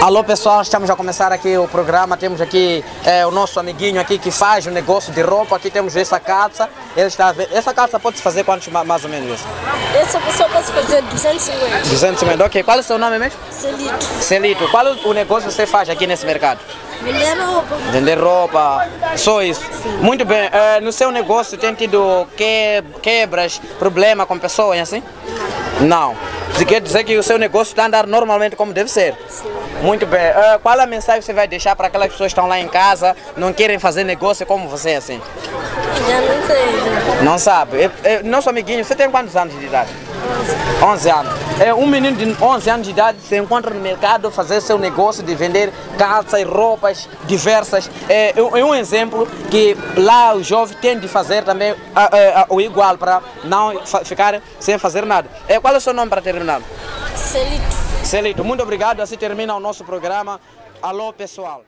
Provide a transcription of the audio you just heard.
Alô pessoal, estamos a começar aqui o programa. Temos aqui é, o nosso amiguinho aqui que faz o negócio de roupa. Aqui temos essa calça. Ele está essa calça pode fazer quantos mais ou menos isso? Essa pessoa pode fazer 250. 250, ok. Qual é o seu nome mesmo? Celito. Celito. Qual é o negócio que você faz aqui nesse mercado? Vender roupa. Vender roupa, só isso. Sim. Muito bem. É, no seu negócio tem tido que, quebras, problema com pessoas assim? Não. Isso quer dizer que o seu negócio está a andar normalmente como deve ser? Sim. Muito bem. Uh, qual a mensagem você vai deixar para aquelas pessoas que estão lá em casa, não querem fazer negócio como você assim? Já não sei. Não sabe. É, é, nosso amiguinho, você tem quantos anos de idade? 11 anos. É, um menino de 11 anos de idade se encontra no mercado fazer seu negócio de vender calças e roupas diversas. É, é um exemplo que lá o jovem tem de fazer também o igual para não ficar sem fazer nada. É, qual é o seu nome para terminar? Celito. Celito, muito obrigado. Assim termina o nosso programa. Alô, pessoal.